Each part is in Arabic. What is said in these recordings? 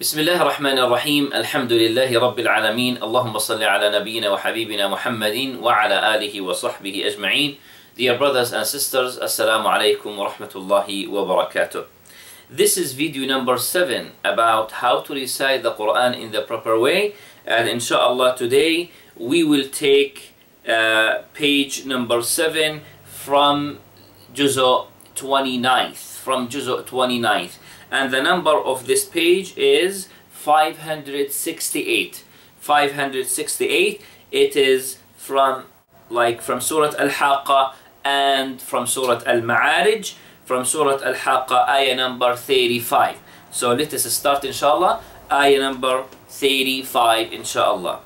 بسم الله الرحمن الرحيم الحمد لله رب العالمين اللهم صل على نبينا وحبيبنا محمد وعلى آله وصحبه أجمعين Dear brothers and sisters, Assalamu alaikum wa rahmatullahi wa barakatuh. This is video number 7 about how to recite the Quran in the proper way and inshallah today we will take uh, page number 7 from Juzo 29th from Juzo 29th and the number of this page is 568 568 it is from like from Surah Al-Haqqa and from Surah Al-Ma'arij from Surah Al-Haqqa ayah number 35 so let us start inshallah ayah number 35 inshallah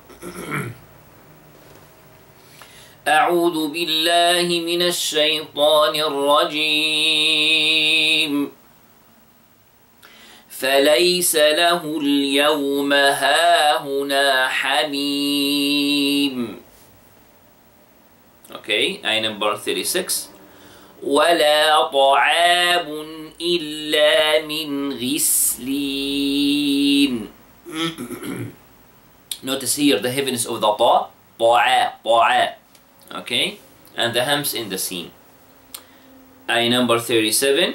أعوذ بالله من الشيطان الرجيم فليس له اليوم هاهنا حميم Okay, ayah number 36 ولا طعام إلا من غسلين Notice here the heaviness of the ta طاعة طاعة Okay, and the hams in the scene Ayah number 37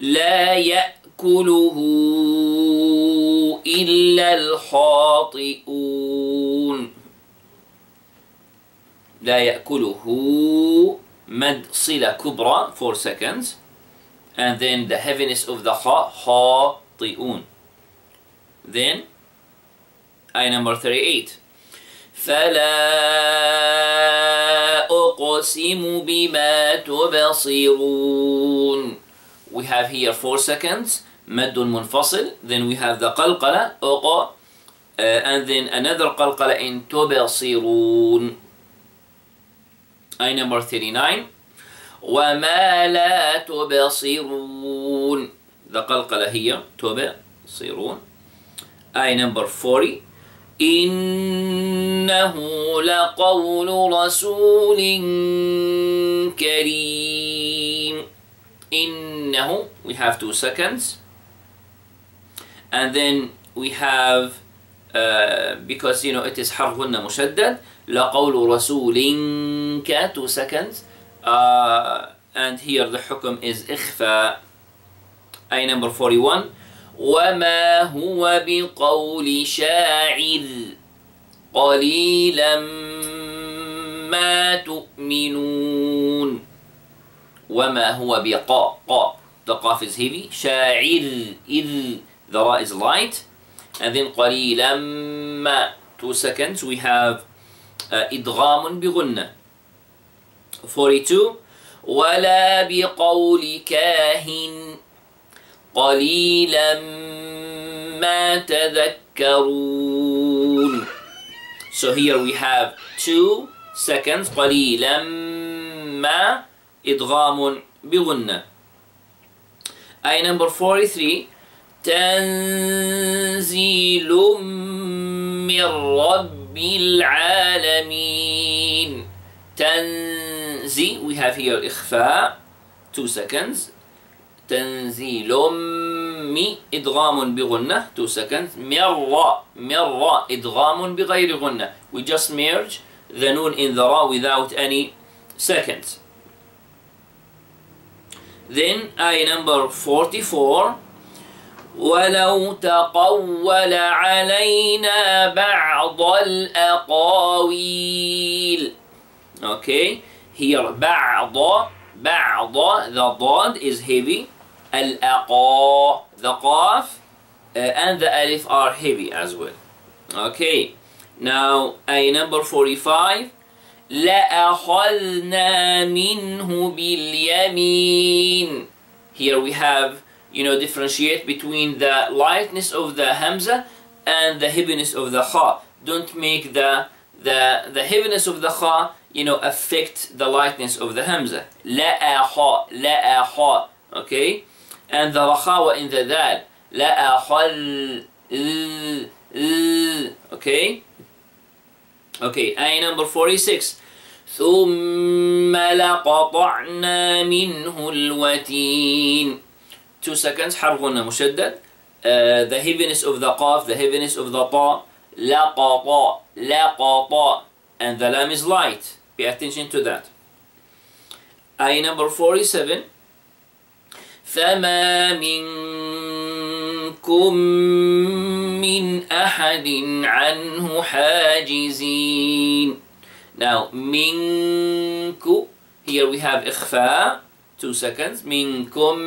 لا يأكله إلا الخاطئون لا يأكله مد صلة كبرى 4 seconds and then the heaviness of the خاء خاطئون then ayah number 38 فلا أقسم بما تبصرون we have here 4 seconds مد منفصل. Then we have the قلقلة أق uh, and then another قلقلة in تبصرون. أي number 39 وما لا تبصرون. The قلقلة هي تبصرون. أي number 40 إنه لقول رسول كريم. إنه we have two seconds. And then we have uh, because you know it is حرف غنة مشدد لقول رسول ك two seconds uh, and here the حكم is إخفاء أي number 41 وما هو بقول شاعر قليلا ما تؤمنون وما هو بقاء قاء the qaf is heavy شاعر إذ the ra is light and then قليلا ما two seconds we have uh, إدغام بغنة 42 ولا بقول كاهن قليلا ما تذكرون So here we have two seconds قليلا ما إدغام بغنة أي number 43 تنزيل من رب العالمين تنزي we have here إخفاء two seconds تنزيل مي إدغام بغنة two seconds مرة مرة إدغام بغير غنة we just merge the noon in the ra without any seconds then آية number 44 ولو تقول علينا بعض الأقاويل okay here بعض بعض the ضاد is heavy الأقا the qaf uh, and the alif are heavy as well okay now a number 45 لأخذنا منه باليمين here we have you know differentiate between the lightness of the hamza and the heaviness of the kha don't make the the the heaviness of the kha you know affect the lightness of the hamza لا kha لا kha okay and the rakhawa in the dal لا خل okay okay ayah number 46 ثم لقطعنا منه الوتين two seconds حرف غنة مشدد uh, the heaviness of the qaf, the heaviness of the ta, laqata, laqata, and the lam is light. Pay attention to that. Ayah number 47. فما منكم من أحد عنه حاجزين Now, منكم Here we have إخفاء Two seconds. منكم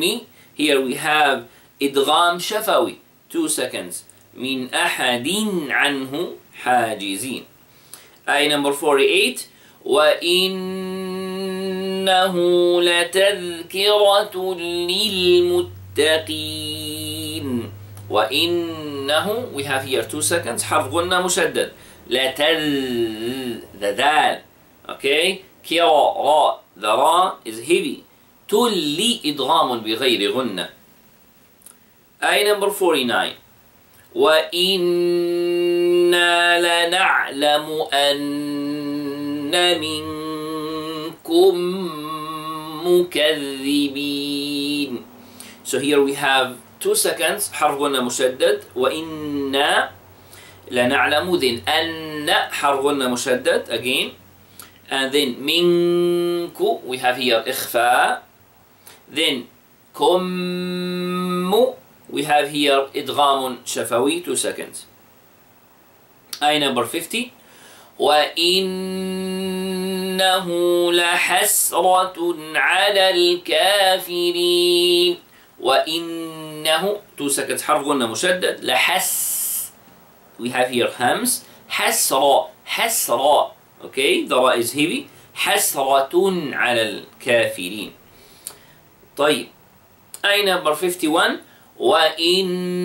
مي Here we have إدغام شفوي Two seconds. من أحد عنه حاجزين آية number 48 وإنه لتذكرة للمتقين وإنه we have here two seconds. حرف غنة مشدد لتل the dal okay? كرا را the را is heavy. تلي إدغام بغير غنة. آية number 49 وإنا لنعلم أن منكم مكذبين. So here we have two seconds. حرف غنة مشدد. وإنا لنعلم then أن حرف غنة مشدد. Again. And then منكم we have here إخفاء then كم we have here إدغام شفوي two seconds آية number 50 وإنه لحسرة على الكافرين وإنه two seconds حرف غنة مشدد لحس we have here hams حسرة حسرة the ra is heavy حسرة على الكافرين طيب أي number 51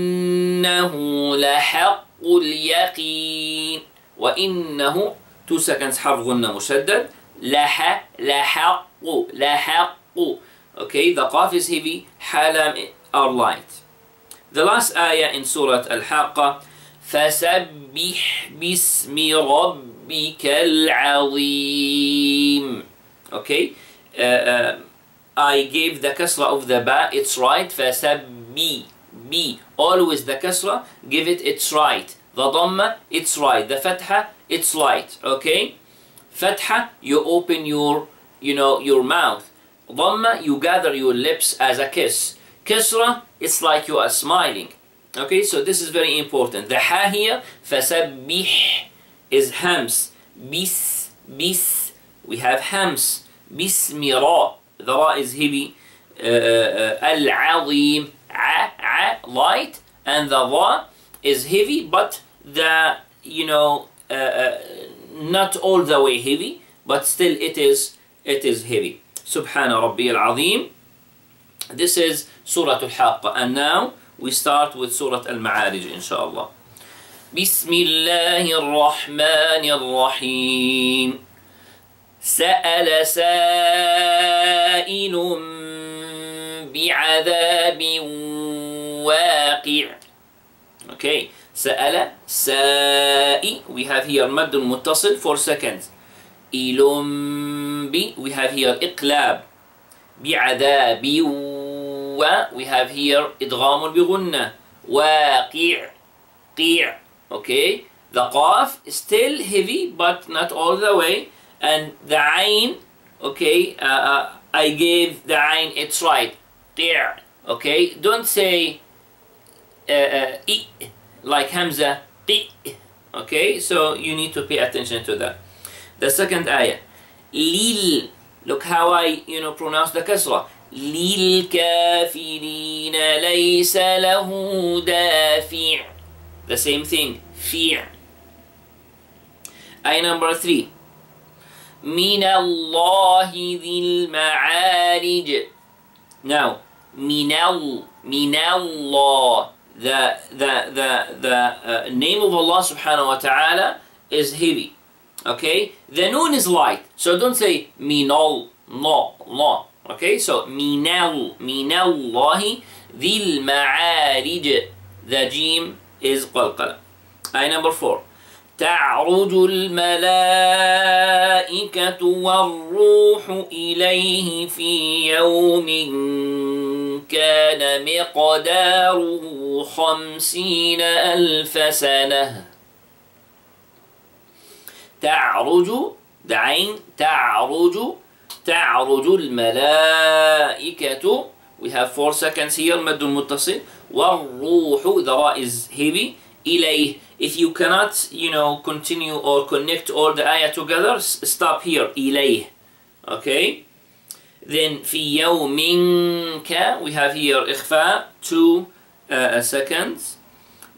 وإنه لحق اليقين وإنه two seconds حرف غنة مشدد لح لحق لحق okay the qaf is heavy حالم are light the last ayah in Surah Al-Haqqa فسبح باسم ربك العظيم okay uh, uh, I gave the kasra of the ba it's right فسبي B always the kasra give it its right the dhamma it's right the fatha it's light okay fatha you open your you know your mouth dhamma you gather your lips as a kiss kasra it's like you are smiling okay so this is very important the ha here fasabbih is hams. Bis bis we have hams. Bismi ra. The ra is heavy. Uh, uh, al-azim. Light. And the va is heavy but the you know uh, uh, not all the way heavy but still it is it is heavy. Subhana rabbi al-azim. This is surah al-haqqa and now we start with surah al-ma'arij inshallah بسم الله الرحمن الرحيم. سأل سائل بعذاب واقع. Okay. سأل سائي we have here مد متصل for seconds. إلم بي we have here إقلاب بعذاب و. We have here إدغام بغنة. واقع. قيع. okay the qaf is still heavy but not all the way and the ain okay uh, uh, I gave the ain its right قيع okay don't say uh, uh, i like Hamza قي okay so you need to pay attention to that the second ayah lil look how I you know pronounce the kasra للكافرين ليس له دافع the same thing فيع ayah number three من الله ذي المعارج now minal minallah the the the the uh, name of Allah subhanahu wa ta'ala is heavy okay the noon is light so don't say minal no no okay so minal minallahi dhil ma'arij the jim is qalqala ayah number 4 تعرج الملائكة والروح إليه في يوم كان مقداره خمسين ألف سنة. تعرج دعين تعرج تعرج الملائكة we have four seconds here مد متصل والروح the ra is heavy إليه if you cannot you know continue or connect all the ayah together stop here إليه okay then في يوم we have here إخفاء two uh, seconds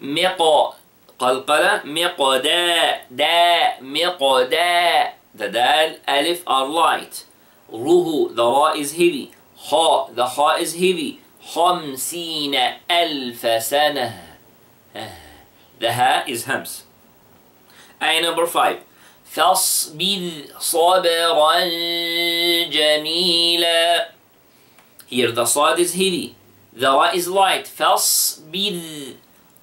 مق قلقلة مقدا دا مقدا the dal alif are light ruhu the ra is heavy ha the ha is heavy خمسين ألف سنة the ha is hams أي number five فاصبر صبرا جميلا here the صاد is heavy the ra is light فاصبر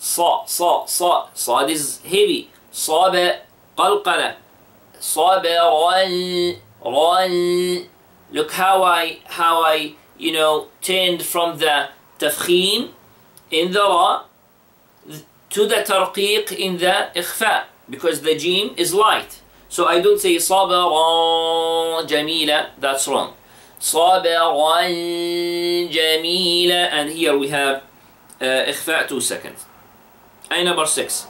صا صا صا صاد is heavy صاب قلقلة صبرا رن look how I how I you know turned from the تفخيم in the ra to the tarqiq in the إخفاء because the jim is light so I don't say صبرا جميلة that's wrong صبرا جميلة and here we have uh, two seconds أي number six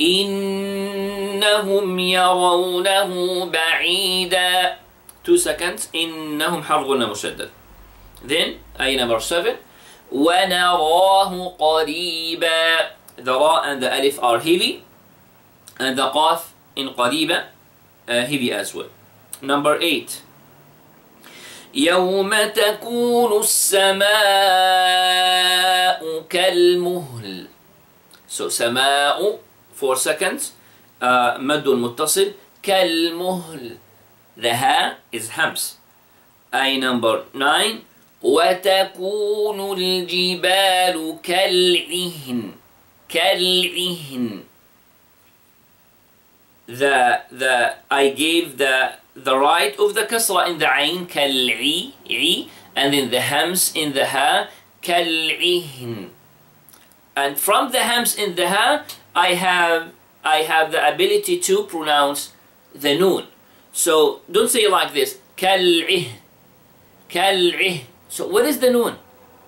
إنهم يرونه بعيدا two seconds إنهم حرف غنى مشدد then أي number seven ونراه قريبا the ra and the alif are heavy and the qaf in قريبا uh, heavy as well number eight يوم تكون السماء كالمهل so سماء four seconds uh, مد متصل كالمهل the ha is hams أي number nine وتكون الجبال كالعهن كالعهن the the I gave the the right of the kasra in the ain كالعي عي and then the hams in the ha كالعهن and from the hams in the ha I have I have the ability to pronounce the noon so don't say it like this كالعه كالعه so what is the noon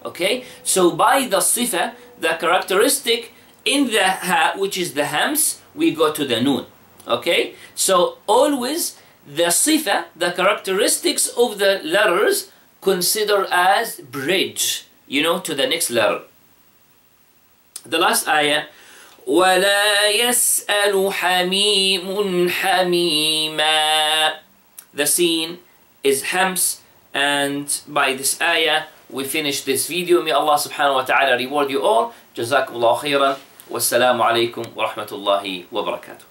okay so by the sifa the characteristic in the ha which is the hams we go to the noon okay so always the sifa the characteristics of the letters consider as bridge you know to the next letter the last ayah ولا يسأل حميم حميما the scene is hams and by this ayah we finish this video may Allah subhanahu wa ta'ala reward you all جزاكم الله خيرا والسلام عليكم ورحمة الله وبركاته